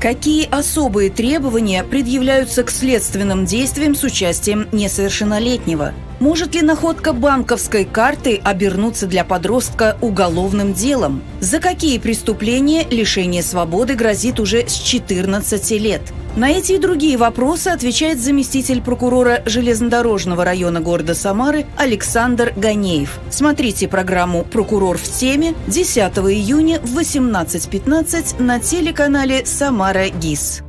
Какие особые требования предъявляются к следственным действиям с участием несовершеннолетнего? Может ли находка банковской карты обернуться для подростка уголовным делом? За какие преступления лишение свободы грозит уже с 14 лет? На эти и другие вопросы отвечает заместитель прокурора железнодорожного района города Самары Александр Ганеев. Смотрите программу «Прокурор в теме» 10 июня в 18.15 на телеканале «Самара ГИС».